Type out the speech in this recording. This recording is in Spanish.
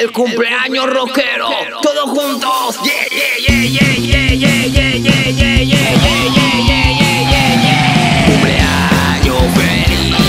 El cumpleaños rockero. Todos juntos. Yeah, yeah, yeah, yeah, yeah, yeah, yeah, yeah, yeah, yeah, yeah, yeah, yeah, yeah. Cumpleaños feliz.